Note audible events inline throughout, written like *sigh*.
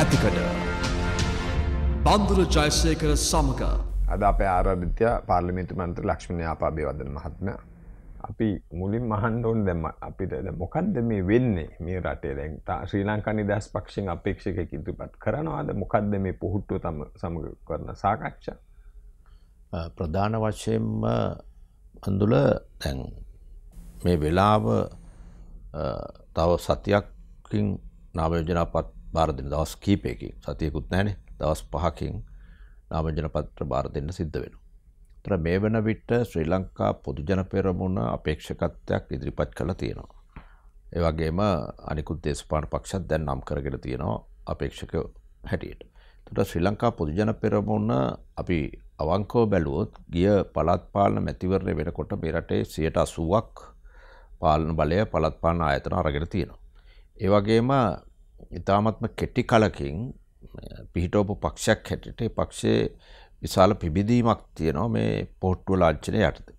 ඇතිකඩ. බන්දුර ජයසේකර සමඟ අද අප ආරාධිත්‍ය පාර්ලිමිතු මන්ත්‍ර ලක්ෂ්මණ ආපාභය වදන මහත්ම අපි මුලින් මහන්ඩෝන් දැම අපිට මොකක්ද මේ වෙන්නේ මේ රටේ? දැන් ශ්‍රී ලංකා නිදස් පක්ෂෙන් අපේක්ෂක ඉදිරිපත් කරනවාද? මොකක්ද මේ පුහුට්ටුව තම සමඟ කරන සාකච්ඡා? ප්‍රධාන වශයෙන්ම අඳුල දැන් මේ වෙලාව තව සතියක්කින් නාමයෝජනාපත් බාරදින දවස් කීපයකින් සතියකුත් නෑනේ දවස් පහකින් නාමජනපත්‍ර බාර දෙන්න සිද්ධ වෙන. තර මේ වන විට ශ්‍රී ලංකා පොදුජන පෙරමුණ අපේක්ෂකත්වයක් ඉදිරිපත් කළ තියෙනවා. ඒවගේම අනිකුත් දේශපාන පක්ෂත් දැන් නම් කරගෙන තියෙනවා අපේක්ෂක හැටියට. තුට ශ්‍රී ලංකා පොදුජන පෙරමුණ අපි අවංකෝ බැලුවොත් ගිය පළත් පාලන මැතිවරණය වෙනකොට මෙරටේ සියට අසුවක් පාලන බලය පළත් පාලන ආයතන අරගෙන තියෙනවා. ඒවගේම ඉතාමත්ම කෙටි කලකින් පිහිටෝපු පක්ෂයක් හැටට පක්ෂයේ විශාල පිබිදීමක් තියෙනවා මේ පොට්ටුව ලාංචනය යටත.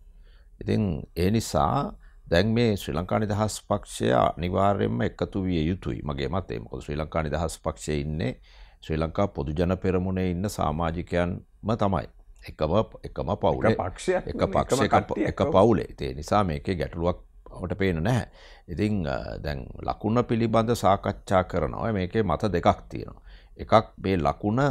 ඉතින් ඒ නිසා දැන් මේ ශ්‍රී ලංකා නිදහස් පක්ෂය අනිවාර්යෙන්ම එකතු විය යුතුයි. මගේ මතේ. මොකද ශ්‍රී ලංකා නිදහස් පක්ෂය ඉන්නේ ශ්‍රී ලංකා පොදු ජන පෙරමුණේ ඉන්න සාමාජිකයන්ම තමයි. එකම එකම පවුල පක්ෂය එක පක්ෂ එක පවුලේ. ඒ නිසා මේකේ ගැටලුවක් ට පේන නැහැ. ඉතිං දැන් ලකුණ පිළිබඳ සාකච්ඡා කරනවා මේකේ මත දෙකක් තියෙනවා. එකක් මේ ලකුණ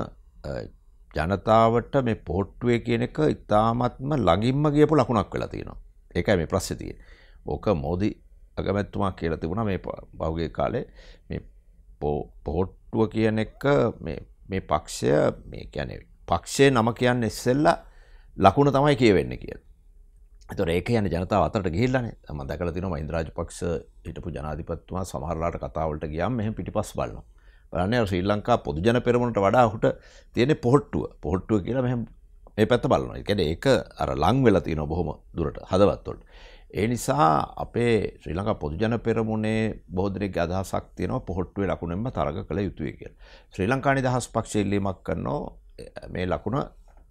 ජනතාවට මේ පොට්ටුවේ කියන එක ඉතාමත්ම ලඟින්ම ගියපු ලකුණක් වෙලා තියෙනවා. ඒකයි මේ ප්‍රශ්තිතිය. ඕක මෝදි අගමැත්තුමා කියල තිබුණ මේ පෞගේ කාලේ මේ පොහොට්ටුව කියන එක මේ පක්ෂය මේ කියැනෙ පක්ෂය නම කියන්න එස්සෙල්ලා ලකුණ තමයි කියවෙන්න කියලා. තොර ඒක යන ජනතාව අතට ගිල්ලන ම දැකල තින ඉන්ද්‍රාජ පක්ෂ හිටපු ජනාධිපත්තුවා සමහරලාට කතාවලට ගියම් මෙහ පිටි පස් බලන්න බලන්න ශ්‍රී ලංකා පොදු ජන පෙරමුණට වඩා හුට තියෙන පොහොට්ටුව. පොහොට්ටුව කියලා මෙහම මේ පැත්ත බලන්න එකැන ඒක අර ලං වෙල තියන බොහොම දුරට හදවත්වොල්ට. ඒ නිසා අපේ ශ්‍රී ලංකා පොදුජන පෙරමුණේ බෝධරෙක් අදහසක් තියෙනවා පොහොට්ටුවේ ලකුණෙන්ම තරග කළ යුතුය කිය. ශ්‍රී ලංකානි දහස් පක්ෂෙල්ලීමක් කරනවා. මේ ලකුණ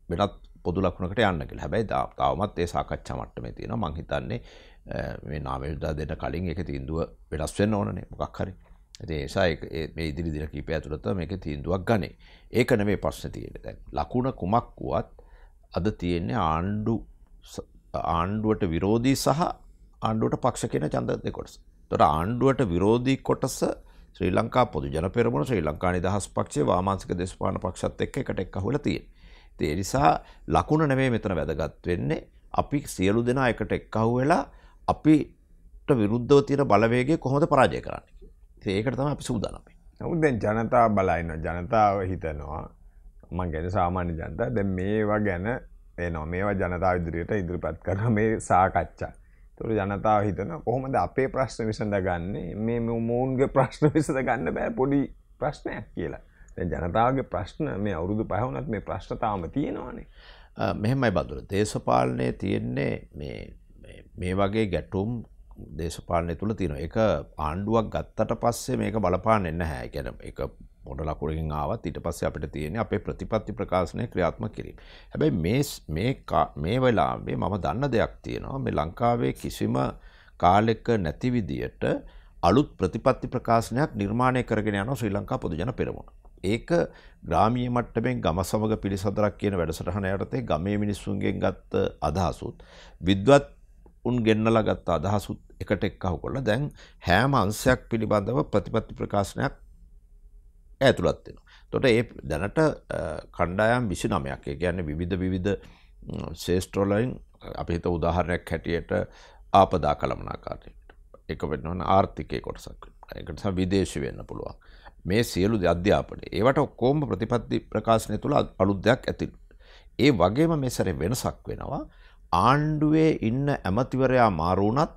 වෙනත් පොදු ලක්ුණකට යන්නකල් හැබැයි තවමත් ඒ සාකච්ඡා මට්ටම තියෙන මංහිතන්නේ මේ නාමයුදා දෙන්න කලින් එක තීන්දුව වෙනස් වෙන්න ඕනනේ මොකක් හරි. ඒසා මේ ඉදිරි දින කීපය ඇතුළත මේක තීන්දුවක් ගනේ. ඒක නෙමේ ප්‍රශ්න තියෙන දැන් ලකුණ කුමක් වුවත් අද තියෙන්නේ ආණ්ඩු ආණ්ඩුවට විරෝධී සහ ආණ්ඩුවට පක්ෂ කියෙන චන්ද දෙකොටස් තොට ආණ්ඩුවට විරෝධී කොටස ශ්‍රී ලංකා පොදු ජන පෙරමුණ ශ්‍රී ලංකා නිදහස් පක්ෂේ වාමාන්සික දෙස්පාන පක්ෂත් එක්ක එකට එක් හුල තිය ඒ නිසා ලකුණ නෙමේ මෙතන වැදගත් වෙන්නේ. අපි සියලු දෙනා එකට එක්කහු වෙලා අපිට විරුද්ධව තියෙන බලවේගේ කොහොද පරාජය කරන්න ඒකට තම අපි සූදානමේ නමුත් ජනතා බලයින්න ජනතාව හිතනවා මං ගැන සාමාන්‍ය ජනතා දැ මේවා ගැන එනවා. මේවා ජනතාව ඉදිරියට ඉදිරිපත් කරන මේ සාකච්ඡා. තුර ජනතාව හිතන කොහොමද අපේ ප්‍රශ්න විසඳ ගන්නේ මේ මූන්ගේ ප්‍රශ්න විසඳ ගන්න බෑ පොඩි ප්‍රශ්නයක් කියලා. ජනතාවගේ ප්‍රශ්න මේ අවුරුදු පහවනත් මේ ප්‍රශ්නතාවම තියෙනවානේ. මෙහෙමයි බදුර දේශපාලනය තියෙන්නේ මේ වගේ ගැටුම් දේශපාලනය තුළ තියෙන එක ආණ්ඩුවක් ගත්තට පස්සේ මේක බලපාන එන්න හැ ගැන එක මොඩ ලකුරකින් ආවත් ඊට පස්සේ අපිට තියෙන අපේ ප්‍රතිපත්ති ප්‍රකාශනය ක්‍රියාත්ම කිරීම. හැබැයි මේ මේ වෙලාවේ මම දන්න දෙයක් තියෙනවා. මේ ලංකාවේ කිසිම කාලෙක නැති විදියට අලුත් ප්‍රතිපත්ති ප්‍රකාශනයක් නිර්මාණය කරගෙන යන ශ්‍රී ලංකා පොදුජන පෙරමුණ. ඒක ග්‍රාමිය මට්ටමෙන් ගම සමග පිළිසඳරක් කියන වැඩසටහන යටතේ ගමේ මිනිස්සුන්ගෙන් ගත්ත අදහසුත් විද්වත් උන් ගෙන්නලා ගත්ත අදහසුත් එකට එක්කහු කොල්ල දැන් හෑම අංසයක් පිළිබඳව ප්‍රතිපත්ති ප්‍රකාශනයක් ඇතුළත් වෙනවා. තොට ඒ දැනට කණ්ඩායම් විසි නමයක් ඒ කියන්නේ විවිධ විවිධ ශේෂ්ට්‍රෝලයින් අපිහිත උදාහරණයක් හැටියට ආපදා කළමනාකාරයට එක වෙන්නවන ආර්ථිකය කොටසක් එකට විදේශ වෙන්න පුළුවන්. මේ සියලු අධ්‍යාපන ඒවට ඔක්කෝම ප්‍රතිපත්ති ප්‍රකාශනය තුළ අලුද්දයක් ඇති. ඒ වගේම මේ සැර වෙනසක් වෙනවා. ආණ්ඩුවේ ඉන්න ඇමතිවරයා මාරුණත්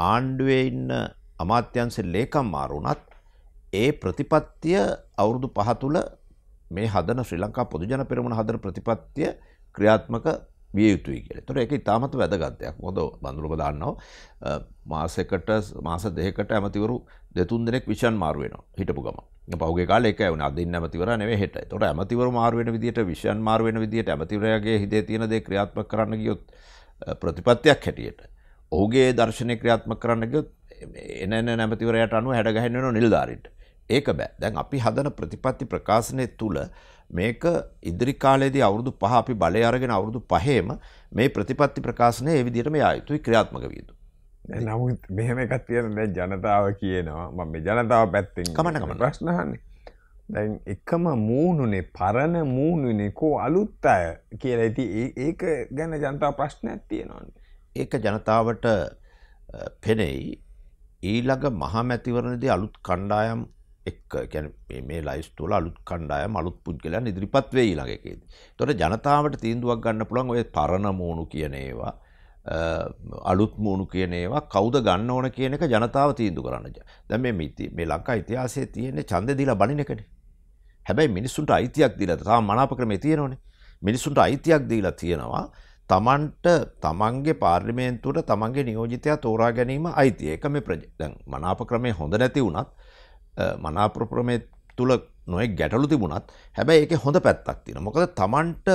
ආණ්ඩුවේ ඉන්න අමාත්‍යන්සේ ලේකම් මාරුණත් ඒ ප්‍රතිපත්තිය අවුරුදු පහතුළ මේ හදන ශ්‍රී ලංකා පොදුජන පෙරමුණ හදන ප්‍රතිපත්තිය ක්‍රියාත්මක විය යුතුයි කියල. තොර එක ඉතාමත් වැදගත්තයක් මොද බඳුරප දන්නවා මාසකට මාස දෙකට ඇමතිවරු දෙතුන් දෙනෙක් විෂන් මාරුවෙන හිටපු ගම පෞගේ කාල එක වන අදන්න ඇමතිවර නෙවේ හෙට. තොට ඇමතිවර මාරුවෙන විදිට විෂන් මාරුවෙන විදිට ඇමතිවරයාගේ හිදේ තියනද ක්‍රියාත්ම කරන්න ගියොත් ප්‍රතිපත්තියක් හැටියට. ඔහුගේ දර්ශනය ක්‍රියාත්ම කරන්න ගයොත් එන නැමතිවරයට අනු හැඩගහෙන්නන නිල්ධාරිට ඒක බෑ. දැන් අපි හදන ප්‍රතිපත්ති ප්‍රකාශනය තුළ මේක ඉදිරි කාලයේදී අවුරුදු පහ අපි බලය අරගෙන අවුරුදු පහේම මේ ප්‍රතිපත්ති ප්‍රකාශනය ඒ විදිහටම යා යුතුයි ක්‍රියාත්මක විය යුතුයි. නමුත් මෙහෙම එකක් තියෙන දැන් ජනතාව කියනවා මම මේ ජනතාව පැත්තෙන් කමන්න කමන්න. ප්‍රශ්න අහන්නේ. දැන් එකම මූුණුනේ පරණ මූුණුනේ කෝ අලුත් අය කියලා ඇති ඒක ගැන ජනතාව ප්‍රශ්නයක් තියෙනවාන්නේ. ඒක ජනතාවට පෙනෙයි ඊළඟ මහමැතිවරණදී අලුත් කණ්ඩායම් එක් මේ ලයිස්තුල අලුත් කණ්ඩායම් අලුත් පුද්ගලයන් ඉදිරිපත් වේ ඊළඟ එකේදී. තොට ජනතාවට තීන්දුවක් ගන්න පුළුවන් ඔය පරණ මූුණු කියන ඒවා අලුත් මූුණු කියන ඒවා කෞද ගන්න ඕන කියන එක ජනතාව තීන්දු කරන්න දැ මේ මිති මේ ලංකා ඉතිහාසය තියෙන්නේ චන්ද දීලා බලිනකන හැබැයි මිනිස්සුන්ට අයිතියක් දීලා තා මනාප ක්‍රමේ තියෙනවනේ. මිනිස්සුන්ට අයිතියක් දීලා තියෙනවා තමන්ට තමන්ගේ පාර්ලිමේන්තුවට තමන්ගේ නියෝජිතයා තෝරා ගැනීම අයිතිය. එක මේ ප්‍රජ දැන් මනාප ක්‍රමය හොඳ නැති වුණත් මනාප්‍රප්‍රමේ තුළ නොයි ගැටලු තිබුණත් හැබැයි ඒක හොඳ පැත්තක් තින මොකද තමන්ට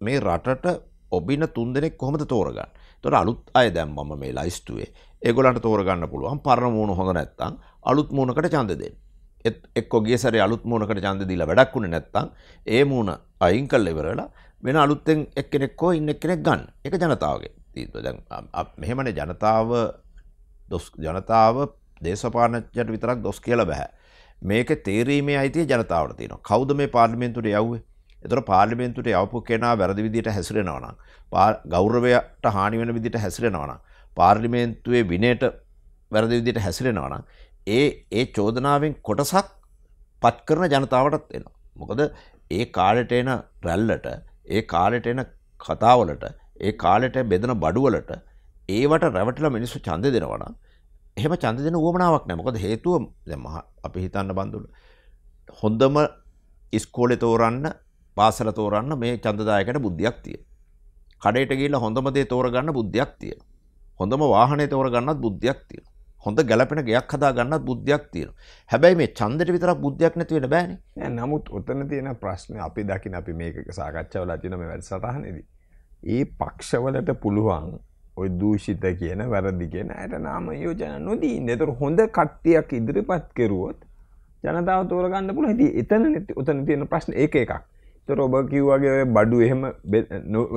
මේ රටට ඔබින තුන් දෙනෙක් කොහොමද තෝරගන්න? තොර අලුත් අය දැම්මම මේ ලයිස්තුවේ. ඒගොලන්ට තෝරගන්න පුළුවන් පරණ මූුණ හොඳ නැත්තං අලුත් මූුණකට චන්ද දෙන්න. එක්කොගේ සර අලුත් මූුණකට චන්ද දීලා වැඩක්ුණ නැත්තං ඒ මූුණ අයින් කල් එවරලා වෙන අලුත්තෙන් එක්කෙනෙක්කෝ ඉන්න කෙනෙක් ගන්න. එක ජනතාවගේ තීත්ව දැන් මෙහෙමන ජනතාව දොස් ජනතාව දේශපානච්චට විතරක් දොස් කියල බැහැ මේක තේරීමේ අයිතිය ජනතාවට තියෙන කෞද මේ පාර්ලිමෙන්තුට යව්වේ? එතර පාර්ලිමෙන්තුට යවපු කෙනා වැරදි විදිට හැසිරෙනවනම් ගෞරවයට හානි වෙන විදිට හැසිරෙනවනම් පාර්ලිමේන්තුවේ විනයට වැරදි විදිට හැසිරෙනවනම් ඒ ඒ චෝදනාවෙන් කොටසක් පත් කරන ජනතාවටත් එෙන. මොකද ඒ කාලෙට එන රැල්ලට ඒ කාලෙට එන කතාවලට ඒ කාලෙට බෙදන බඩුවලට ඒවට රැවටල මිනිස්සු චන්ද දෙනවන එහෙම චන්ද දෙන ඕමනාවක් නෑමකොද හේතුව මහ අපි හිතන්න බඳුල හොඳම ඉස්කෝලෙ තෝරන්න පාසල තෝරන්න මේ චන්දදායකට බුද්ධියක් තිය. කඩේට ගිල්ල හොඳමදේ තෝරගන්න බුද්ධියක් තිය. හොඳම වාහනය තෝරගන්නත් බුද්ධියක් තිය. හොඳ ගැලපෙන ගයක් හදා ගන්නත් බුද්ධියක් තියෙන. හැබැයි මේ චන්දට විතර බුද්ධයක් නැතිවෙන බෑන නමුත් ඔතන තියෙන ප්‍රශ්න අපි දකින අපි මේක සාකච්ඡාවල තිනම වැඩ සටහනෙදී. ඒ පක්ෂවලට පුළුවන් ඔය දූෂිත කියන වැරදි කියන ඇයට නාම යෝජන නොදී නැතර හොඳ කට්ටියක් ඉදිරිපත් කෙරුවොත් ජනතාව තෝරගන්න පුළ ඇති එතන නැති ඔතන තියෙන ප්‍රශ්න ඒ එකක් තොර ඔබ කිව්වගේ බඩු එහෙම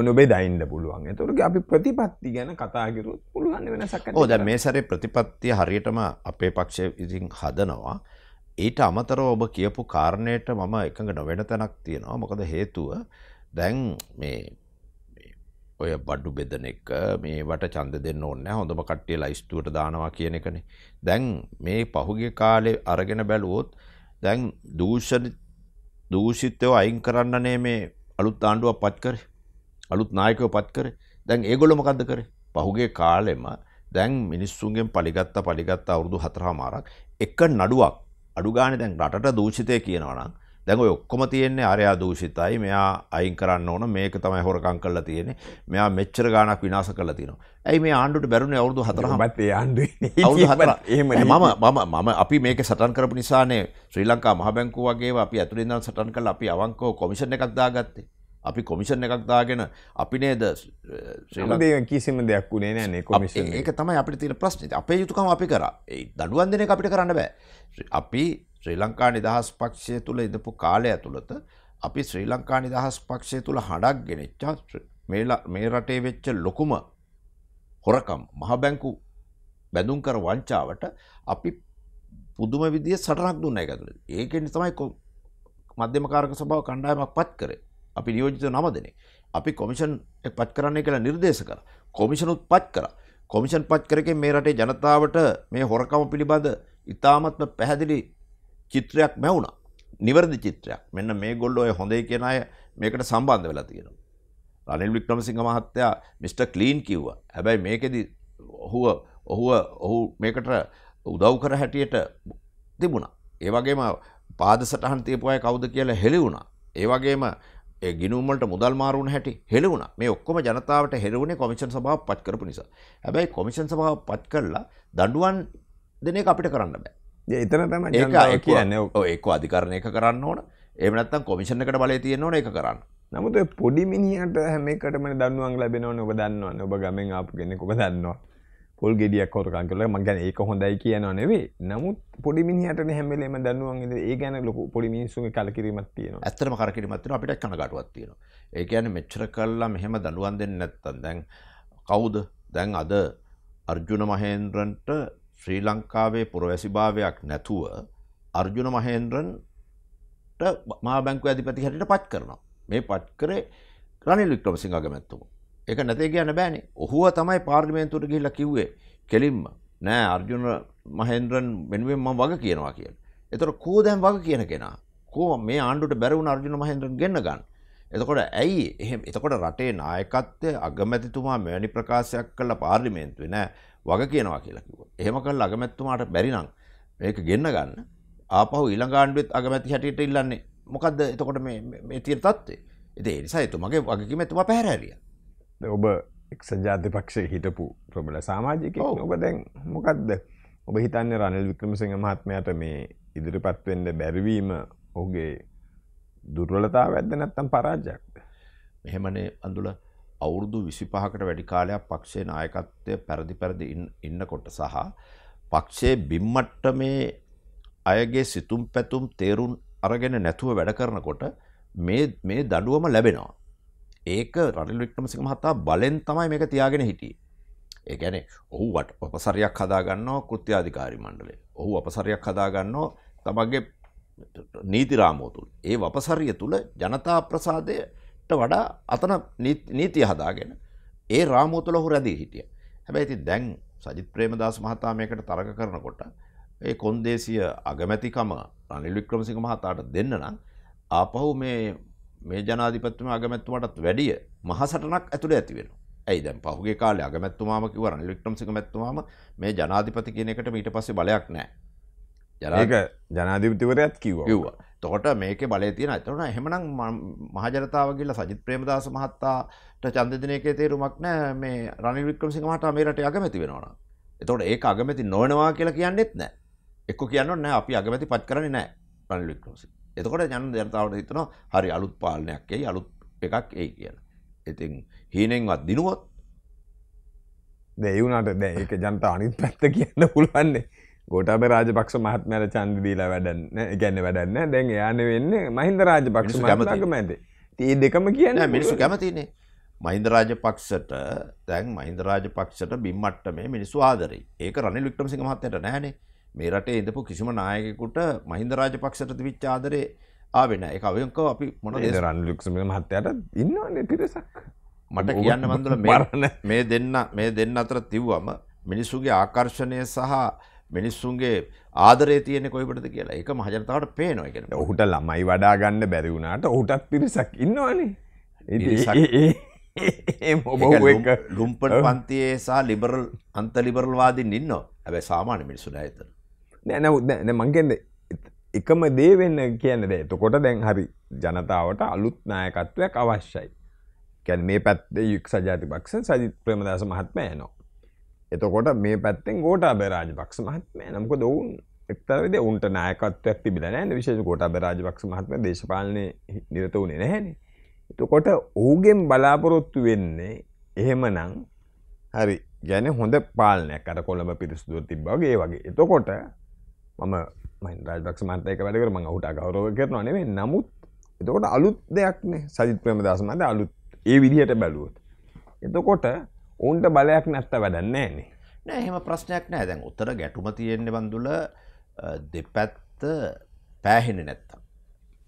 නොබේ දයින්ඩ පුළුවන්. එතුරග අපි ප්‍රතිපත්ති ගැන කතාගරුත් පුළුවන් වෙන සක ඕ දැ මේ සැරේ ප්‍රතිපත්තිය හරියටම අපේ පක්ෂ ඉසින් හදනවා. ඊට අමතර ඔබ කියපු කාරණයට මම එකඟ නොවෙන තැනක් තියෙනවා. මොකද හේතුව දැන් මේ ඔය බඩ්ඩු බෙදන එක මේවට චන්ද දෙන්න ඕන්න හොඳම කට්ටිය ලයිස්තුවට දානවා කියන එකන. දැන් මේ පහුගේ කාලෙ අරගෙන බැලුවොත් දැන් දූෂණ දූෂිතයෝ අයින් කරන්නනේ මේ අලුත් ආණ්ඩුව පත් කර. අලුත් නායකව පත් කර. දැන් ඒගොලො මොකක්ද කර? පහුගේ කාලෙම දැන් මිනිස්සුන්ගෙන් පලිගත්ත පලිගත්ත අවුරුදු හතරහා මාරක් එක නඩුවක් අඩුගාන දැන් රටට දූෂිතය කියනවනම් දැන් ඔය ඔක්කොම තියෙන්නේ අරයා දූෂිතයි මෙයා අයින් කරන්න ඕන මේක තමයි හොරකම් කරලා තියෙන්නේ මෙයා මෙච්චර ගාණක් විනාශ කරලා තියෙනවා. ඇයි මේ ආණ්ඩුවට බැරුණේ අවුරුදු 4 බත් ඒ ආණ්ඩුව අවුරුදු 4 එහෙම මම මම මම අපි මේක සටන් කරපු නිසානේ. ශ්‍රී ලංකා මහ බැංකුව වගේ අපි ඇතුළේ ඉඳන් සටන් කරලා අපි අවංකව කොමිෂන් එකක් දාගත්තේ. අපි කොමිෂන් එකක් දාගෙන අපි නේද කිසිම දෙයක් වුණේ නෑනේ කොමිෂන් ඒක තමයි අපිට තියෙන ප්‍රශ්නේ. අපේ යුතුකම අපි කරා. ඒ දඩුවම් දෙන එක අපිට කරන්න බෑ. අපි ශ්‍රී ලංකා නිදහස් පක්ෂය තුළ ඉඳපු කාලය ඇතුළත අපි ශ්‍රී ලංකා නිදහස් පක්ෂය තුළ හඩක් ගෙනෙච්චා මේ රටේ වෙච්ච ලොකුම හොරකම් මහබැංකු බැඳුම් කර වංචාවට අපි පුදුම විදිිය සටනක් දුන්න එකතුළ ඒකෙන් තමයි මධ්‍යම කාරක සභාව කණ්ඩායමක් පත් කරේ. අපි නියෝජිත නම දෙනේ. අපි කොමිෂන් පත් කරන්නේ කියලා නිර්දේශ කර. කොමිෂනුත් පත් කර. කොමිෂන් පත් කරක මේ රටේ ජනතාවට මේ හොරකම පිළිබඳ ඉතාමත්ම පැහැදිලි චිත්‍රයක් මැවුණ නිවැරදි චිත්‍රයක් මෙන්න මේ ගොල්ල ඔය හොඳයි කියෙන අය මේකට සම්බන්ධ වෙලා තියෙනවා. රනිල් වික්‍රමසිංහ මහත්තයා මිට. කලීන් කිව්ව හැබැයි මේකෙද ඔහුව ඔහුව ඔහු මේකට උදව් කර හැටියට තිබුණ. ඒවගේම පාද සටහන් තියපුය කවුද කියලා හෙළි වුණා. ඒවගේම ගිනුමට මුදල් මාරුණ හැටි හෙළුණ මේ ඔක්කොම ජනතාවට හෙරුණේ කොමිෂන් සභාව පත් කරපු නිසා හැබැයි කොමිෂන් සභාව පත් කරලා දඩුවන් දෙන අපිට කරන්න බෑ එතන තම ඒක කියන්න. ඒක අධිකරණය කරන්න ඕන. එමනත්තම් කොමිෂණ එකට බලය තියෙන ඕන එක කරන්න. නමුත් පොඩි මිනිහට හැමකටම දන්නුවන් ලැබෙනවන ඔබ දන්නවන්න ඔබ ගමෙන් ආපු කෙනෙ ඔබ දන්නවා. පොල් ගෙඩියක් කොරකන් කල මගැන ඒක හොඳයි කියනවා නෙවේ නමුත් පොඩි මිනිහට හැමලේම දන්නුවන් ඒ ගැන ලොකු පොඩි මිනිස්සුගේ කලකිරීමත් තියෙනවා. ඇත්තම කරකිරීමත්තින අපිට කනගටුවත් තියෙනවා. ඒ ගැන මෙච්චර කල්ලා මෙහෙම දනුවන් දෙන්න නැත්තන් දැන් කවුද? දැන් අද අර්ජුන මහේන්ද්‍රන්ට ශ්‍රී ලංකාවේ පුරවැසිභාවයක් නැතුව අර්ජුන මහේන්ද්‍රන්ට මා බැංකු ඇධිපති හැට පත් කරනවා. මේ පත් කරේ රනිල් වික්‍රමසිංහ අගමැත්තුම. එක නැතේ කියන්න බෑනේ. ඔහුව තමයි පාර්ලිමේන්තුවට ගිහිල්ල කිව්වේ කෙලින්ම නෑ අර්ජුන මහෙන්ද්‍රන් වෙනුවෙන් ම වග කියනවා කියල. එතට කෝ දැම් වග කියන කෙනා? කෝ මේ ආණ්ඩුට බැරවුණ අර්ජුන මහෙන්ද්‍රන් ගන්න ගන්න? එතකොට ඇයි එහෙම? එතකොට රටේ නායකත්වය අගමැතිතුමා මෙවැනි ප්‍රකාශයක් කල්ල පාර්ලිමේන්තුව නෑ. වග කියනවා කියලා කිව එහෙම කල් අගමැත්තුමාට බැරිනම් මේක ගෙන්න්න ගන්න. ආපහු ඉළඟාණ්ඩුවත් අගමැති හැටියට ඉල්ලන්නේ. මොකක්ද එතකොට මේ තිර තත්වේ එදේ නිසා එතුමගේ වගකිමැතුම පැහැරිය ඔබ එක් සජාතිපක්ෂය හිටපු ප්‍රබල සාමාජික ඔබ දැන් මොකක්ද ඔබ හිතන්න රනිල් වික්‍රමසිංහ මහත්මයට මේ ඉදිරිපත්වෙන්ට බැරිවීම ඔහුගේ දුර්වලතා වැද්ද නැත්තම් පරාජයක්ද? මෙහෙමනේ අඳුල අවුරුදු විසි පහකට වැඩි කාලයක් පක්ෂේ නායකත්වය පැරදි පැරදි ඉන්න කොට සහ පක්ෂයේ බිම්මට්ට මේ අයගේ සිතුම් පැතුම් තේරුම් අරගෙන නැතුව වැඩ කරනකොට මේ දඩුවම ලැබෙනවා ඒක රනිල් වික්‍රමසිංහ මහතා බලෙන් තමයි මේක තියාගෙන හිටියේ. ඒ කියන්නේ ඔහු වට අපසරයක් හදාගන්නවා කෘත්‍යාධිකාරී මණ්ඩලය. ඔහු අපසරයක් හදාගන්නවා තමගේ නීති රාමුව තුල. ඒ වපසරිය තුල ජනතා ප්‍රසාදයට වඩා අතන නීතිය හදාගෙන ඒ රාමුව තුල ඔහු රැඳී හිටියා. හැබැයි ඉතින් දැන් සජිත් ප්‍රේමදාස මහතා මේකට තරක කරනකොට ඒ කොන්දේසිය අගමැතිකම රනිල් වික්‍රමසිංහ මහතාට දෙන්න නම් ආපහු මේ මේ ජනාධිපත්තුම අගමැත්තුමටත් වැඩිය මහසටනක් ඇතුළ ඇතිවෙන ඇයි දැම් පහුගේ කාල අගමැත්තුමාම කිවර ලික්ටම් සික මැත්තුවාම මේ ජනාධිපති කියන එකට මීට පස්සේ බලයක් නෑ ජනක ජනාධිපතිවරයත් කිව්ව. කිව්වා තොකොට මේක බලය තියෙන ඇතන හෙමනම් මහජනතාවගේල සජිත් ප්‍රේමදාස මහත්තාට චන්දදිනයක තේරුමක් නෑ මේ රනි වික්‍රම සිංහමට මේරට අගමැති වෙනවා එතකොට ඒ අගමැති නොවනවා කියලා කියන්නෙත් නෑ එක්ක කියන්න නෑ අපි අගමැති පත් කරන නෑ රනිල් වික්‍රමසිංහ. එතකොට ජන ජනතාවට හිතනවා හරි අලුත් පාලනයක් එයි අලුත් එකක් ඒ කියලා. ඉතින් හීනෙන්වත් දිනුවොත් දෙවුනට දැ එක ජනත අනිත් පැත්ත කියන්න පුළුවන්නේ. ගෝටාබ රාජපක්ෂ මහත්මයට චන්ද දීලා වැඩන්න. ගැන්න වැඩන්න දැන් යාන වෙන්න මහින්ද රාජපක්ෂ මතක ඇත ඒ දෙකම කියන්න මිනිසු කැමතිනේ. මහින්ද රාජපක්ෂට තැන් මහින්ද රාජපක්ෂට බිම්මට්ට මේ මිනිස්සු ආදරයි. ඒක රනිල් වික්‍රම සිංහ මහත්තයට නෑනේ මේ රටේ ඉඳපු කිසිම නායකෙකුට මහින්ද රාජපක්ෂට තිවිච්ච ආදරේ ආවෙන එක අවයංකව අපි මොන රන් ලුක්ෂම මහත්තයට ඉන්නවන්නේ පිරිසක්. මට කියන්න මරණ. මේ දෙන්න මේ දෙන්න අතර තිව්වම මිනිස්සුගේ ආකර්ශණය සහ මිනිස්සුන්ගේ ආදරේ තියෙන කොයිබටද කියලා. එක මහජනතාවට පේනවා. එක ඔහුට ළමයි වඩා ගන්න බැරි වුණාට ඔහුටත් පිරිසක් ඉන්නවානේ. ලුම්පට පන්තියේ සහ ලිබරල් අන්ත ලිබරල්වාදින් ඉන්න ඇබැ සාමාන්‍ය මිනිසුන ඇතන නැනවුත් නැ මංගෙන්ද එකම දේ වෙන්න කියන්න දේ තකොට දැන් හරි ජනතාවට අලුත් නායකත්වයක් අවශ්‍යයි. කැන් මේ පැත්තේ යුක් සජාති පක්ෂ සජිත් ප්‍රමදස මහත්ම යනවා එතකොට මේ පැත්තෙන් ගෝට බරාජ පක්ෂ මහත්මය නම්ක දවුන් එක්තරවිද උන්ට නායකත්වයක් තිබිල නෑ. විශේෂ කොට බරාජපක්ෂ මහත්ම දේශපාලනය නිරත වුණේ නැහැන එතකොට ඔහුගෙන් බලාපොරොත්තු වෙන්නේ එහෙම නං හරි ගැන හොඳ පාලනයක් අර කොළඹ පිරිසුදුව තිබ්බගේ වගේ එතකොට මම මයින් රාජපක්ෂ මන්තයක වැඩකර ම හුට ගෞරව කරනවා නෙවේ නමුත් එතකොට අලුත් දෙයක්නේ සජිත් ප්‍රම දසමද අලුත් ඒ විදිහට බැලුවොත්. එතකොට ඔවුන්ට බලයක් නැත්ත වැඩන්නේ නේ නෑ. එහෙම ප්‍රශ්නයක් නෑ. දැන් උත්තර ගැටුම තියෙන්නේ බඳුල දෙපැත්ත පෑහෙන නැත්තම්.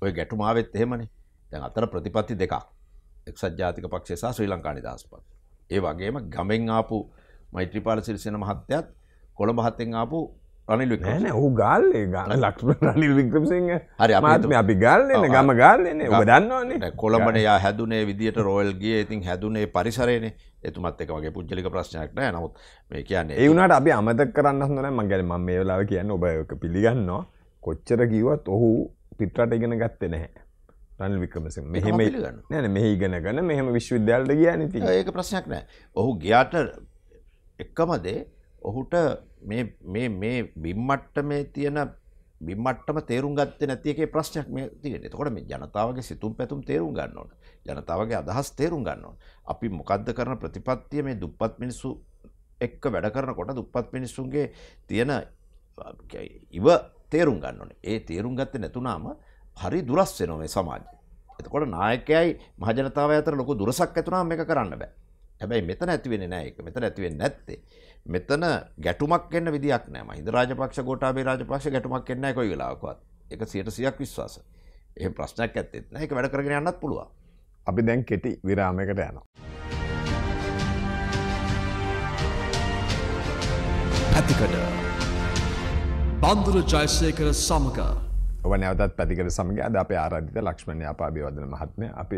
ඔය ගැටුමාවෙත් එහෙමනේ. දැන් අතර ප්‍රතිපත්ති දෙකක්. එක්සත් ජාතික පක්ෂේ සහ ශ්‍රී ලංකා නිදහස් පක්ෂ. ඒ වගේම ගමෙන් ආපු මෛත්‍රීපාල සිරිසේන මහත්තයත් කොළඹ හතෙන් ආපු රනිල් න හු ගල්ලේ. ගල ලක්ෂ්ම රනිල් වික්‍රමසිංහ. හරි අමාත්ම අපි ගල්ලන්න ගම ගල්ලන ඔබ දන්නවන්නේ කොළඹට යා හැදුනේ විදිට රෝයල් ගිය. ඉතින් හැදුනේ පරිසරයන එතුමත් එක වගේ පුද්ජලික ප්‍රශ්නයක් නෑ. නමුත් මේ කියන්නේ ඒවුණට අපි අමතක් කරන්න හොන මගැන ම මේ වෙලාව කියන්න ඔබ පිළිගන්නවා. කොච්චර කිවත් ඔහු පිට්‍රට ඉගෙන ගත්තේ නැහැ. රනිල් වික්‍රමසි මෙහෙම නැන මෙහි ඉගෙන ගන්න මෙහෙම විශ්වවිද්‍යාලට කිය නති ඒක ප්‍රශ්නයක් නෑ. ඔහු ගියාට එක්කමදේ ඔහුට මේ බිම්මට්ට මේ තියෙන බිම්මටම තේරුම් ගත්ත නැතික ප්‍රශ්නයක් මේ තියෙන තකොට මේ ජනතාවගේ සිතුම් පැතුම් තේරුම් ගන්න ඕන ජනතාවගේ අදහස් තේරුම් ගන්න ඕන අපි මොකක්ද කරන ප්‍රතිපත්තිය මේ දුප්පත් මිනිස්සු එක්ක වැඩ කරනකොට දුප්පත් මිනිස්සුන්ගේ තියෙන ඉව තේරුම් ගන්නන ඒ තේරුම් ගත්ත නැතුනාම හරි දුරස් වෙනෝ මේ සමාජ. එතකොට නායකයයි මහජනතාව අතර ලොක දුරසක් ඇතුනාම එක කරන්න බෑ. හැබැයි මෙතන ඇතිවෙන නෑ එක මෙතන ඇතිවෙන් නැත්තේ. මෙතන ගැටුමක් එන්න විදික් නෑම හිද රාජපක්ෂ ගෝටාබේ රාජපක්ෂ ගැටුමක් එන්න කොයි වෙලාකවත් එක සියට සියක් විශ්වාස. එහ ප්‍රශ්නයක් ඇත්තෙත් නෑ එක වැඩ කරගෙන යන්නත් පුළුවන්. අපි දැන් කෙටි විරාමයකට යනවා. පැතිකඩ. බන්දුර ජයසයකර සමඟ ඔබ නැවතත් පැතිකට සමග අද අප ආරධිත ලක්ෂ්මණය අපාභිවදන මහත්මය අපි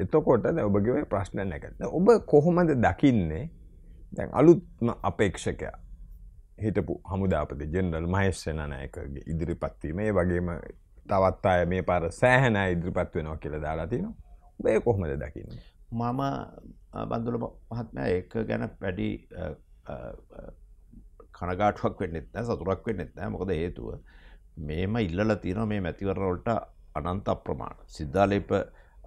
එතකොට ඔබගේ ප්‍රශ්න නැකත ඔබ කොහොමද දකින්නේ? දැන් අලුත්ම අපේක්ෂකයා හිටපු හමුදාපති ජෙනරල් මහේශ්‍යන නයකගේ ඉදිරිපත්වීම ඒ වගේම තවත් අය මේ පර සෑහන ඉදිරිපත් වෙනවා කියල දාලාතින ඔබේ කොහොමද දකින්න? මම බඳුල මහත්මය ඒක ගැන පැඩි කනගාටුවක් වෙන්නෙත් නෑ සතුරක් වෙන්නෙත් නෑ. මොකද හේතුව මේම ඉල්ලල තියෙන මේ මැතිවරවලට අනන්ත අප්‍රමාණ. සිද්ධාලේප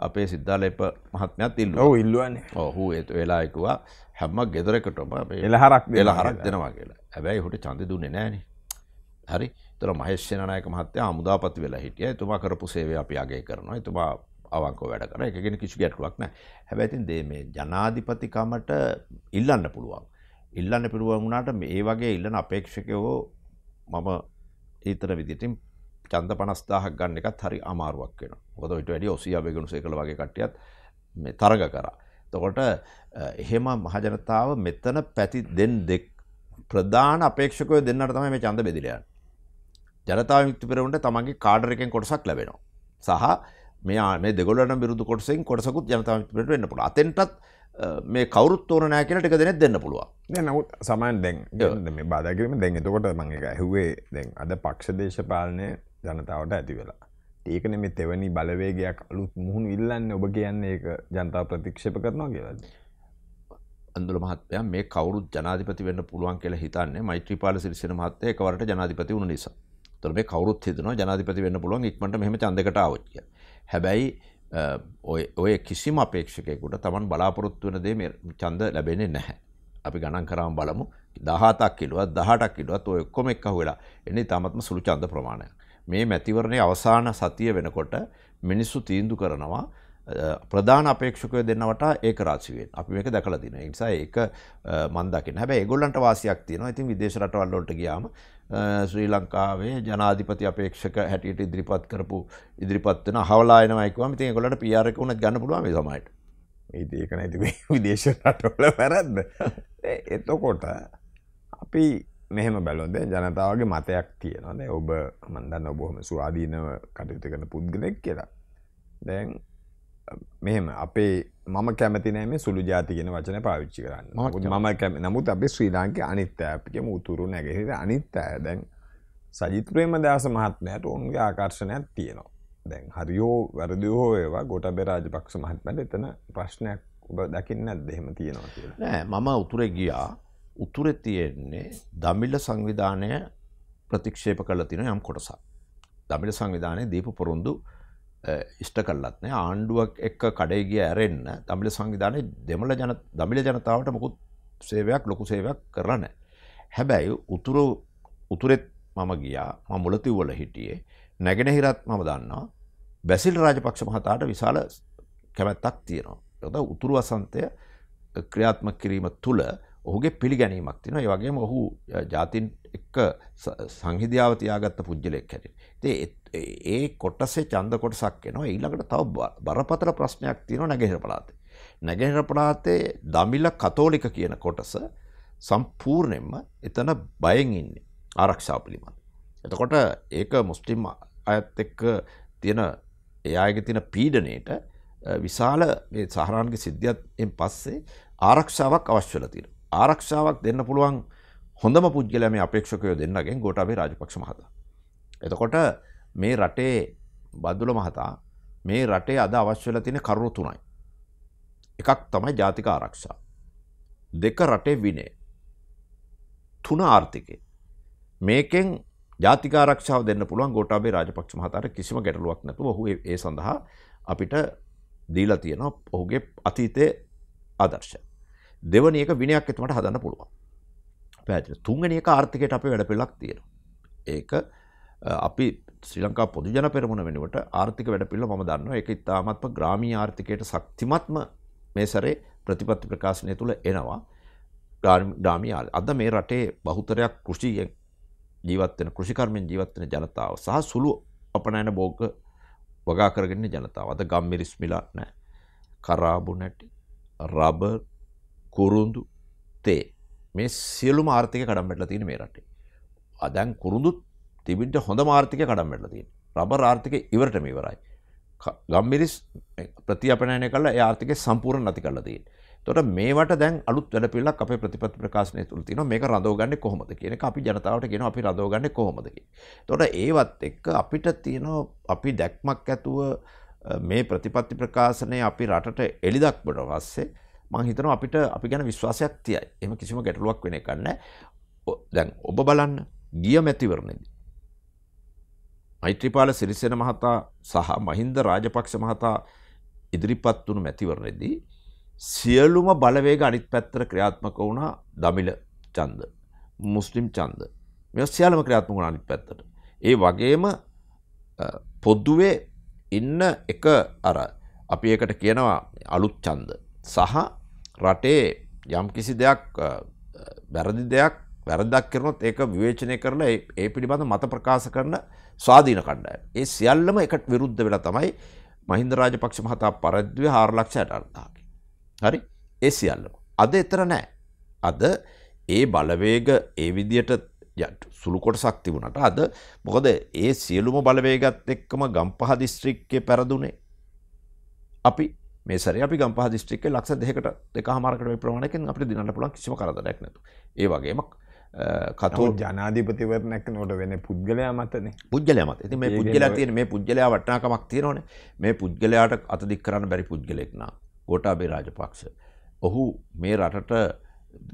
අපේ සිද්ධාලේප මහත්මයත් ඉල්ල ඔහු ඉල්ලුවන්නේ. ඔහු ඒතු වෙලායකුවා හැම්ම ගෙදරකටම එලහරක් වෙලා හරක් දෙනවා කියලා. හැබැයි හුට චන්ද දුන්නේ නෑන. හරි. තර මහේශ්‍යනායක මහත්තය අමුදාපති වෙලා හිටිය. තුමා කරපු සේවය අපි අගේ කරනවා. එතුමා අවංකෝ වැඩ කර එකගෙන කිසි ගැටලුවක් නෑ. හැබැතින් දේ මේ ජනාධිපතිකමට ඉල්ලන්න පුළුවන්. ඉල්ලන්න පිරුවන් වුණට මේ වගේ ඉල්ලන අපේක්ෂකයෝ මම ඒතර විදිටින් චන්ද පනස්ථාහක් ගන්න එකත් හරි අමාරුවක් වෙන ොද ට වැඩි ඔසිය අභගුණු සේකල වගේ කටියත් මේ තරග කරා. තකොට එහෙම මහජනතාව මෙතන පැති දෙන් දෙක් ප්‍රධාන අපේක්ෂකය දෙන්නට තමයි මේ චන්ද බෙදිලයන්. ජනතාව මික්ති පෙරවුන්ට තමන්ගේ කාඩරකෙන් කොටසක් ලැබෙනවා. සහ මේ දෙගොලන බිරුදු කොටසෙන් කොටසකුත් ජනතාව මිත්‍රට වෙන්න පුළ අතෙන්ටත් මේ කවරුත් ඕන නෑ කියලට එක දෙනෙත් දෙන්න පුළුවන් නමුත් සමන් දැන් මේ බාධකිරීම දැන් එතකොට මං එක ඇහුවේ දැන් අද පක්ෂ දේශපාලනය ජනතාවට ඇති වෙලා. ඒකන මේ තෙවැනි බලවේගයක් අලුත් මුහුණු ඉල්ලන්න ඔබ කියන්නේ ඒක ජනතාව ප්‍රතික්ෂප කරනවා කියලද අන්දුල මහත්ය මේ කවරුත් ජනාධිපති වෙන්න පුළුවන් කියලා හිතන්නේ මෛත්‍රීපාල සිරිසන මහත්තය එකවරට ජනාධිපති වුණ නිසා. තොර මේ කවරුත් හිතනවා ජනාධිපති වෙන්න පුළුවන් ඉක්මට මෙහම චන්දකට අවච්චිය හැබැයි ඔය කිසිම අපේක්ෂකයකුට තමන් බලාපොරොත්තු වන දේ මේ චන්ද ලැබෙන්නේ නැහැ. අපි ගණන් කරම් බලමු. දහතක් කිලුවත් දහටක් කිලුවත් ඔය එක්කොම එක්ක වෙලා එනි තමත්ම සුළු චන්ද ප්‍රමාණය. මේ මැතිවරණය අවසාන සතිය වෙනකොට මිනිස්සු තීන්දු කරනවා ප්‍රධාන අපේක්ෂකය දෙන්නවට ඒක රාසිවෙන් අපි මේක දැකල තින නිසා ඒක මන්දකින හැබ ගොල්ලන්ට වාසියක් තියන ඉතින් විදේශ රටවල්ලොට ගියාම ශ්‍රී ලංකාවේ ජනාධිපති අපේක්ෂක හැටියට ඉදිරිපත් කරපු ඉදිරිපත්වන හවලායනමයිකවම තිය ගොලට පියාරක වුණ ගන්න පුළුවන් සමයිට. ඒක නැති විදේශ රටවල පැරද්ද *laughs* එතකොට අපි මෙහෙම බැලොන්ද ජනතාවගේ මතයක් තියෙනද ඔබ මන්දන්න ඔබොහොම ස්වාධීනව කටයුතු කරන පුද්ගලෙක් කියලා. දැන් මෙහෙම අපේ මම කැමතිනෑම සුළු ජාතිගෙන වචන පාවිච්චි කරන්න. මම කැම නමුත් අපේ ශ්‍රී ලාංක අනිත්ත අපිකම උතුරු නැගෙහිද අනිත් අය. දැන් සජිත ප්‍රේම දස මහත්මයට ඔවුන්ගේ ආකර්ශණයක් තියෙනවා. දැන් හරියෝ වැරදිහෝ ඒවා ගොට බෙරාජ පක්ෂ මහත්මට එතන ප්‍රශ්නයක් ඔබ දකින්න දෙහෙම තියෙනවා නෑ මම උතුර ගියා උතුර තියෙන්නේ දමිල්ල සංවිධානය ප්‍රතික්ෂේප කල තින යම් කොටසා දමිල සංවිධානය දීප පොරොන්දු ඉෂ්ට කල්ලත් නෑ. ආණ්ඩුවක් එක්ක කඩේගිය ඇරෙන්න්න දමිල සංවිධානය දෙමල ජන දමිල ජනතාවට මොකුත් සේවයක් ලොකු සේවයක් කරන්න. හැබැයි උතුරු උතුරෙත් මම ගියා. ම මුලතිව්වල හිටියේ. නැගෙන හිරත් මම දන්නවා. බැසිල් රාජපක්ෂ මහතාට විශාල කැමැත්තක් තියෙනවා. යොද උතුරු වසන්තය ක්‍රියාත්ම කිරීම තුළ ඔහුගේ පිළිගැනීමක් තින වගේම ඔහු ජාතින් එක්ක සංහිධාව තියාගත්ත පුද්ගලෙක් හැට ඒ කොටසේ චන්ද කොටසක් එනවා ඊළඟට තව බරපතල ප්‍රශ්නයක් තියෙන නැගෙහිර පලාතේ. නැගෙහිර පලාතේ දමිල කතෝලික කියන කොටස සම්පූර්ණයෙන්ම එතන බයෙන් ඉන්නේ ආරක්ෂාව පිළිබඳ. එතකොට ඒක මුස්ලිම් අයත් එක්ක තියෙන එයාගේ තියෙන පීඩනයට විශාල සහරන්ගේ සිද්ධියත්ෙන් පස්සේ ආරක්ෂාවක් අවශ්‍යල තියෙන. ආරක්ෂාවක් දෙන්න පුළුවන් හොඳම පුද්ගලම අපේක්ෂකයෝ දෙන්නගෙන් ගොටාවේ රාජපක්ෂ මහත. එතකොට මේ රටේ බදුල මහතා මේ රටේ අද අවශ්‍යල තින කරුණු තුනයි. එකක් තමයි ජාතික ආරක්ෂා. දෙක රටේ විනේ. තුන ආර්ථිකය. මේකෙන් ජාතිකාරක්ෂාව දෙන්න පුළුවන් ගෝටාබේ රාජපක්ෂ මහතාට කිසිම ගැටලුවක් නැතුව ඔහු ඒ සඳහා අපිට දීලා තියෙනවා ඔහුගේ අතීතය ආදර්ශ. දෙවනි එක විනයක් එතුමට හදන්න පුළුවන්. පැති තුන්ගනි එක ආර්ථිකයට අප වැඩ පෙළක් තියෙන. ඒක අපි ශ්‍රී ලංකා පොදු ජන පෙරමුණ වෙනුවට ආර්ථික වැඩ පිල්ල ම දන්න එක ඉතාමත්ම ග්‍රාමී ආර්ථිකයට ශක්තිමත්ම මේ සරේ ප්‍රතිපත්ති ප්‍රකාශනය තුළ එනවා. ග්‍රාමියාල් අද මේ රටේ බහුතරයක් කෘෂියෙන් ජීවත්වෙන කෘෂිකර්මෙන් ජීවත්වන ජනතාව සහ සුළු අපනෑන බෝග වගා කරගෙන ජනතාව. අද ගම්මිරිස්මිලා නෑ කරාබු නැටි රබ කුරුන්දු තේ. මේ සියලු ආර්ථික කඩම්බැටල තියෙන මේ රටේ. අදැන් කුරුඳුත් තිබිට හොඳ මාර්ථික කඩම් වැටලතින් රබ ආර්ථික ඉවරට මේවරයි ගම්මිරිස් ප්‍රතියපනයන කල ආර්ථික සම්පූරණ නති කලදී තොට මේට දැන් අලුත් වැඩ පිල්ලක් අප ප්‍රතිපත් ප්‍රකාශනය තුළ තින මේ රදෝගන්න කොහොමද කියන අපි ජනතාවට ගෙන අපි රදෝගන්න කොහොමදකි. තොට ඒවත් එක්ක අපිට තියනෝ අපි දැක්මක් ඇතුව මේ ප්‍රතිපත්ති ප්‍රකාශනය අපි රටට එලිදක්බට වස්සේ මංහිතන අපිට අපි ගැන විශ්වාසයක් තියයි එම කිසිම ගැටලුවක් වෙන කන්න දැන් ඔබ බලන්න ගිය මැතිවරණදී. මෛත්‍රීපාල සිරිසෙන මහතා සහ මහින්ද රාජපක්ෂ මහතා ඉදිරිපත් වුණු මැතිවරණෙදී සියලුම බලවේග අනිත් පැත්තර ක්‍රියාත්මක වුණා දමිල චන්ද මුස්ලිම් චන්ද මෙ සියලම ක්‍රියාත්මක වුණ අනිත් පැත්තට. ඒ වගේම පොද්දුවේ ඉන්න එක අර අපි ඒකට කියනවා අලුත් චන්ද සහ රටේ යම් කිසි දෙයක් වැරදි දෙයක් වැරදක් කරනොත් ඒක විවේචනය කරලා ඒ පිළිබඳ මත ප්‍රකාශ කරන ස්වාධීන කණ්ඩායම. ඒ සියල්ලම එකට විරුද්ධ වෙලා තමයි මහින්ද රාජපක්ෂ මහතා පරද්දුවේ 4 ලක්ෂ 60000ක. හරි? ඒ සියල්ලම. අද එතන නැහැ. අද ඒ බලවේග ඒ විදියට සුළු කොටසක් තිබුණට අද මොකද ඒ සියලුම බලවේගත් එක්කම ගම්පහ දිස්ත්‍රික්කේ පැරදුනේ අපි මේ සරේ අපි ගම්පහ දිස්ත්‍රික්කේ ලක්ෂ දෙකකට දෙක හමාරකට ප්‍රමාණයකින් අපිට දිනන්න පුළුවන් කිසිම කරදරයක් නැතු. ඒ වගේම කතෝ ජනාධිපතිවරණැක් නොට වෙන පුද්ගලයා මතන පුද්ගලය මත ඇති මේ පුද්ගල තියෙන මේ පුද්ගලයා වටනාකමක් තියෙනවන මේ පුද්ගලයාට අතදික් කරන්න බැරි පුද්ගලෙක්නා ගෝටාබේ රාජපක්ෂ. ඔහු මේ රටට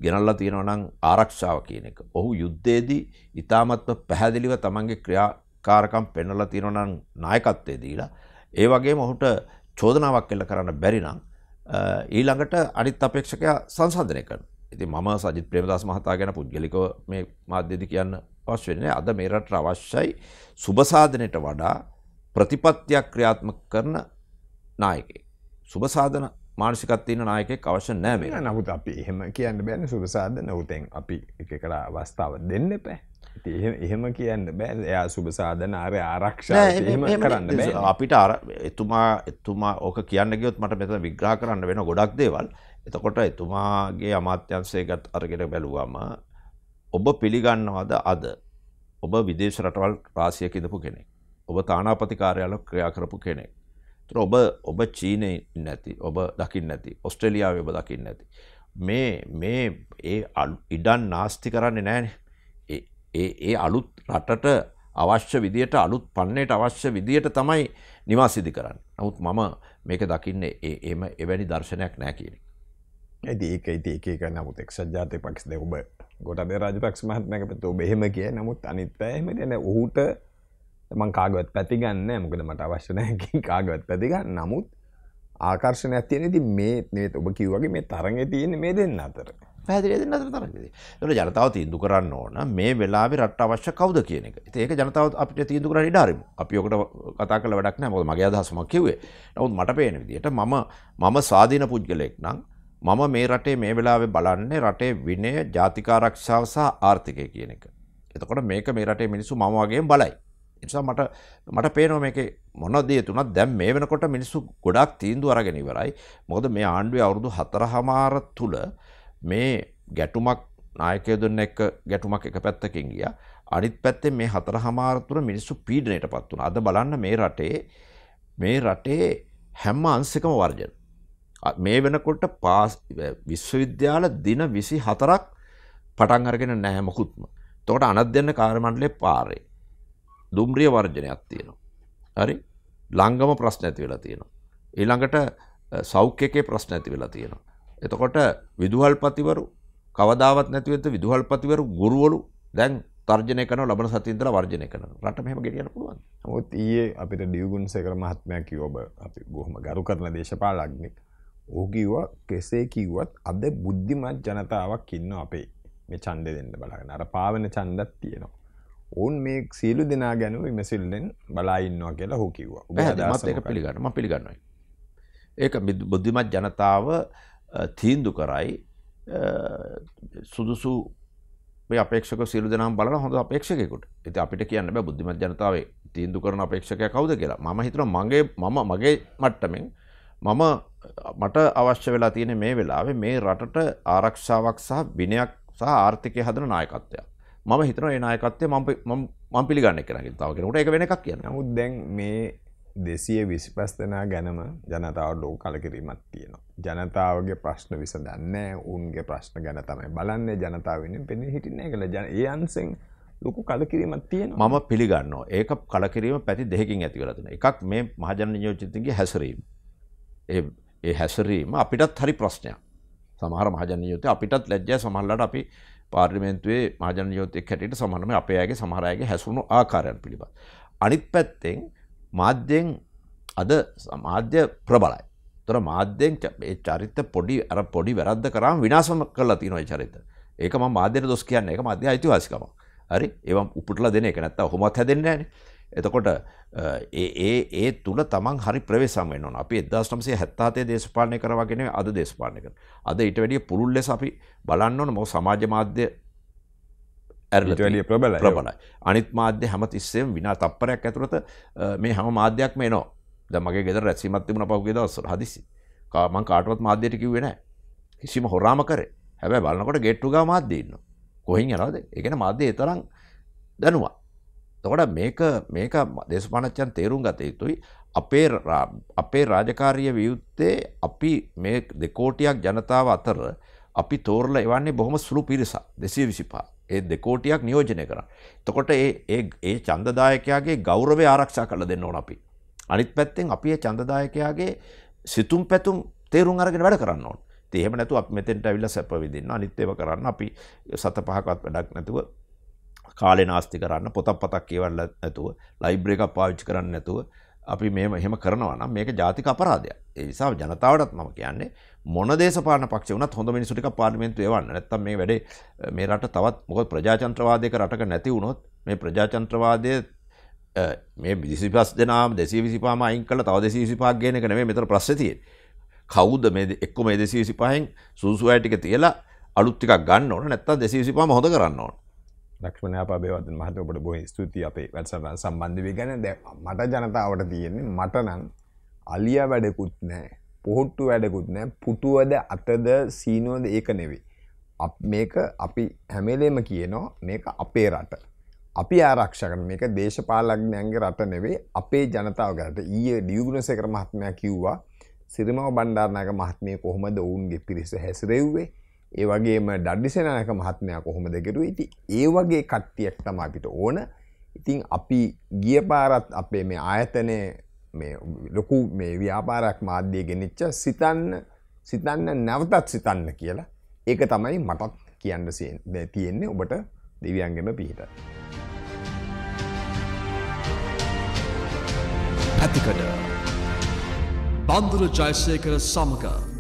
ගෙනල්ල තියෙනවනං ආරක්ෂාව කියන එක. ඔහු යුද්ධයේදී ඉතාමත්ව පැහැදිලිව තමන්ගේ ක්‍රියාකාරකම් පෙන්නල තියෙනවනං නායකත්වය දීලා. ඒ වගේ මොහුට චෝදනාවක් කෙල්ල කරන්න බැරිනම් ඊළඟට අනිත් අපේක්ෂකයා සංසාධනය කරන. ඉති මම සජිත් ප්‍රේමදස් මහතා ගැන පුද්ගලිකව මේ මාධ්‍යදි කියන්න පස් වෙන්නේ අද මේරට අවශ්‍යයි සුභසාධනයට වඩා ප්‍රතිපත්තියක් ක්‍රියාත්ම කරන නායකේ. සුභසාධන මානසිකත්තියන නායකෙක් අවශ්‍ය නෑමේ නමුත් අපි එහෙම කියන්න බැන සුභසාධ නවතෙන් අපි එක කර අවස්ථාව දෙන්න පැ. එහෙම කියන්න බෑ. එයා සුභසාධන ආරය ආරක්ෂා කරන්න අපිට අර එතුමා එතුමා ඕක කියන්න ගයොත් මට මෙත විග්‍රහ කරන්න වෙන ගොඩක් දේවල්. එතකොට එතුමාගේ අමාත්‍යන්සේගත් අරගෙන බැලුවම ඔබ පිළිගන්නවද අද? ඔබ විදේශ රටවල් රාසියක ඉඳපු කෙනෙක්. ඔබ තානාපති කාර්යාල ක්‍රියා කරපු කෙනෙක්. ඔබ ඔබ චීනය නැති ඔබ දකිින් නැති ඔස්ට්‍රලියාව ඔබ දකිින් නැති. මේ මේ ඒ ඉඩන් නාස්ති කරන්නේ නෑන ඒ අලුත් රටට අවශ්‍ය විදියට අලුත් පන්නේට අවශ්‍ය විදියට තමයි නිවාසිදි කරන්න. නමුත් මම මේක දකින්නේ ඒ එම එවැනි දර්ශනයක් නෑ කියනෙ. ඇති ඒක ඉති එක නමුත් එක් සජාතය පක්ෂ දෙ ඔබ ගොට රජපක්ෂ මහත්මක පතු බෙහෙම කිය නමුත් අනිත්පෑහෙම දැන ඔහුට මං කාගවත් පැතිගන්න මොකද මට අවශ්‍යනයකින් *laughs* කාගවත් පැතිගන්න නමුත් ආකර්ශණ ඇතියනෙති මේ නේත් ඔබ කිව්වගේ මේ තරග තියෙන මේ දෙන්න අතර. පැදිරි අතර තරගදී ට ජනතාව තීන්දු කරන්න ඕන. මේ වෙලා රට අවශ්‍ය කවද කියන එක. ඒක ජනතාව අපිට තීන්දු කර ඩාරම අපියෝකට කතා කල වැඩක් නෑ මොද මගේ අදහසමක් කිවේ නවත් මට පේන විදිට මම මම සාධීන පුද්ගලෙක් නම් මම මේ රටේ මේ වෙලාවෙ බලන්නේ රටේ විනය ජාතිකාරක්ෂාව සහ ආර්ථිකය කියන එක. එතකොට මේක මේ රටේ මිනිස්සු මම වගේ බලයි. නිසා මට මට පේනවා මේක මොනදේ තුනත් දැන් මේ වෙනකොට මිනිස්සු ගොඩක් තීන්දුව අරගෙන ඉවරයි. මොකද මේ ආණ්ඩුවේ අවුරුදු 4හමාර තුල මේ ගැටුමක් නායකයෝ දෙන්න එක්ක ගැටුමක් එක පැත්තකින් ගියා. අනිත් පැත්තෙන් මේ හතරහමාර තුර මිනිස්සු පීඩනයටපත් වුණා. අද බලන්න මේ රටේ මේ රටේ හැම අංශකම වර්ජන. මේ වෙනකොට පාස් විශ්වවිද්‍යාල දින විසි හතරක් පටන් අරගෙන නැහැ මොකුත්ම. තොට අනත් දෙන්න කාරමණ්ඩලේ පාරේ. දුම්රිය වර්ජනයක් තියෙනවා. හරි ලංගම ප්‍රශ්න ඇති වෙලා තියෙනවා. ඊළඟට සෞඛ්‍යකේ ප්‍රශ්න ඇති වෙලා තියෙනවා. එතකොට විදුහල් පතිවරු කවදාවත් නැතිවෙත විදුහල් පතිවරු ගුරුවලු දැන් තර්ජනය කන ලබන සතින්තර වර්ජනය කන රට මෙහම ගෙටියන පුළුවන් මුත් ඒ අපිට ඩියවගුන් සකර මහත්මයක් ඔබ අපි බොහොම ගරු කරන දේශපාලක්නෙක් ඕකිවා කෙසේ කිව්වත් අද බුද්ධිමත් ජනතාවක් ඉන්න අපේ මේ චන්ද දෙන්න බලාගෙන. අර පාවන චන්දත් තියෙනවා. ඔවුන් මේ සීලු දෙනා ගැනු විමසිල්ලෙන් බලා ඉන්නවා කියලා හෝ කිව්වා. ඔබ අදහස මත් එක මොකක්ද? පිළිගන්න ම පිළිගන්නයි ඒක බිද්- බුද්ධිමත් ජනතාව තීන්දු කරයි. අ, සුදුසු මේ අපේක්ෂක සිරු දෙනම් බල හොඳ අපේක්ෂකෙකුට ඇති අපිට කියන්න බෑ බුද්ධිමත් ජනතාව තීන්දු කරන අපේක්ෂකය කවුද කියලා. ම හිතන මගේ මම මගේ මට්ටමෙන් මම මට අවශ්‍ය වෙලා තියෙන මේ වෙලාවේ මේ රටට ආරක්ෂාවක් සහ විනයක් සහ ආර්ථිකය හදන නායකත්වය මම හිතන ඒ නායකත්වය මම පි- මම මම පිළිගන්න කෙනකින් තව කෙනෙකුට එක වෙන එකක් කියන්න. නමුත් දැන් මේ දෙසිය විසිපස් දෙනා ගැනම ජනතාවට ලෝ කලකිරීමත් තියෙනවා. ජනතාවගේ ප්‍රශ්න විසඳන්න උන්ගේ ප්‍රශ්න ගැන තමයි බලන්නේ. ජනතාවෙන පෙන හිටින කළ ජන ඒ අන්සෙන් ලොකු කලකිරීමත් තියෙනවා. මම පිළිගන්නවා. ඒක කලකිරීම පැති දෙකින් ඇති කරතින එකක් මේ මහජන යෝජිතගේ හැසරීම. ඒ ඒ හැසරීම අපිටත් හරි ප්‍රශ්නයක්. සමහර මහජන යුත අපිටත් ලැජ්ජය. සමහල්ලට අපි පාර්ලිමේන්තුවේ මහජන යෝතයක් හැටියට සමහනම අපේයගේ සමහරයගේ හැසුණු ආකාරයන් පිළිබඳ. අනිත් පැත්තෙන් මාධ්‍යයෙන් අද මාධ්‍ය ප්‍රබලයි. තොර මාධ්‍යයෙන් ච- ඒ චරිත පොඩි අර පොඩි වැරද්ද කරම් විනාසම කරලා තිනොයි චරිත. ඒක ම මාධ්‍යයට දොස් කියන්න. එක මධ්‍ය අයිතිවාසිකම. හරි? ඒව උපටල දෙන එක නැත්ත හොමත් හැදෙන්න න. එතකොට අ, ඒ ඒ ඒ තුළ තමන් හරි ප්‍රවේශම් වෙන්න ඕන. අපි එදදාස්ටමසේ හැත්තාතේ දේශපාලනය කරවාගෙන අද දේශපාලනය කර. අද ඊට වැඩිය පුළුල් ලෙස අපි බලන්න ඕන මො සමාජ මාධ්‍ය ඊට වැඩිය ප්‍රබලයි. අනිත් මාධ්‍ය හැම තිස්සෙම විනා තප්පරයක් ඇතුළත මේ හැම මාධ්‍යයක් මේ නෝ ද මගේ ගෙදර රැසීමත් තිබුණ පහුගේ දවස්වල. හදිසි. කාමන් කාටවත් මාධ්‍යයට කිව්වේ නැහැ. කිසිම හොරාම කරේ. හැබැයි බලනකොට ගෙට්ටු ගා මාධ්‍ය ඉන්න කොහින් යනවද? ඒකන මාධ්‍ය තරම් දැනවා. තකොට මේක මේක දේශපානච්චන් තේරුම් ගත යුතුයි. අපේ අපේ රාජකාරිය වියුත්තේ අපි මේ දෙකෝටියක් ජනතාව අතර අපි තෝරල එවන්නේ බොහොම සුළු පිරිසක්. දෙසිය විසිපා ඒ දෙකෝටියක් නියෝජනය කර තකොට ඒ ඒ- ඒ චන්දදායකයාගේ ගෞරවය ආරක්ෂා කළ දෙන්න ඕන අපි. අනිත් පැත්තෙන් අපි ඒ චන්දදායකයාගේ සිතුම් පැතුම් තේරුම් අරගෙන වැඩ කරන්න ඕන. තේම නැතු අප මෙතෙන්ට ඇවිල්ල සැප විදින්න අනිත්‍යව කරන්න අපි සත පහකත් වැඩක් නැතුව කාලෙ නාස්ති කරන්න පොතක් පතක් කියවල්ල ඇතුව ලයිබ්‍ර එකක් පාවිච්චි කරන්න නැතුව අපි මේම එහෙම කරනවා නම් මේක ජාතික අපරාධය ඒ නිසා ජනතාවටත් මම කියන්නේ මොන දේශපාලන පක්ෂ වුණත් හොඳ මිනිසුටික පාර්ලිමේන්තු එවන්න. නැත්තම් මේ වැඩේ අ, මේ රට තවත් මොකද ප්‍රජාතන්ත්‍රවාදයක රටක නැති වුණොත් මේ ප්‍රජාතන්ත්‍රවාදය අ, මේ විසිපස් දෙනාම දෙසී විසිපාම අයින් කළ. තව දෙසී විසිපාක් ගෙන එක නෙමෙයි මෙතන ප්‍රශ්නේ තියෙන්නේ. කවුද මේ එක්ක මේ දෙසී විසිපහෙන් සුසු අය ටික තියලා අලුත් ටිකක් ගන්න ඕන. නැත්තම් දෙසී විසිපාම හොඳ කරන්න ඕන. ලක්ෂ්මණයා බේවත් මහත ඔබට බොහ ස්තුති අපේ වැඩසටහන සම්බන්ධ වී ගැන. දැ මට ජනතාවට තියෙන්නේ මට නම් අලිය වැඩකුත් නෑ පොහොට්ටු වැඩකුත් නෑ පුටුවද අතද සීනුවද ඒක නෙවෙයි. අප මේක අපි හැමලේම කියනවා මේක අපේ රට. අපි ආරක්ෂකන මේක දේශපාලක්ඥයන්ගේ රට නෙවේ අපේ ජනතාව ගට ඊය ඩියගුණසකර මහත්මයා කිව්වා සිරිමව බණ්ඩාරණයක මහත්මය කොහොමද ඔවුන්ගේ පිරිස හැසිරෙව්වේ? ඒ වගේම ඩඩ්ඩිසනයක මහත්මයා කොහොම දෙකරු ඉති ඒ වගේ කට්ටියක් තම අපිට ඕන. ඉතින් අපි ගිය පාරත් අපේ මේ ආයතනය මේ ලොකු මේ ව්‍යාපාරයක් මාධ්‍යය ගෙනනිච්ච සිතන්න සිතන්න නැවතත් සිතන්න කියලා ඒක තමයි මටත් කියන්න සයෙන් තියෙන්නේ ඔබට දෙවියන්ගෙම පිහිට. පැතිකඩ. බන්දුර ජයසේකර සමඟ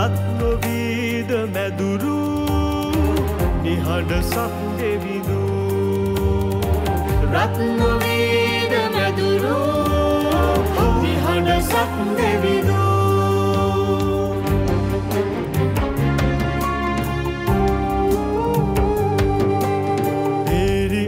රත්නොවීද මැදුරු නිහඬ සක්දෙවිදු රත්නොවීද මැදුරු නිහඬ සක්දෙවිදු දේරි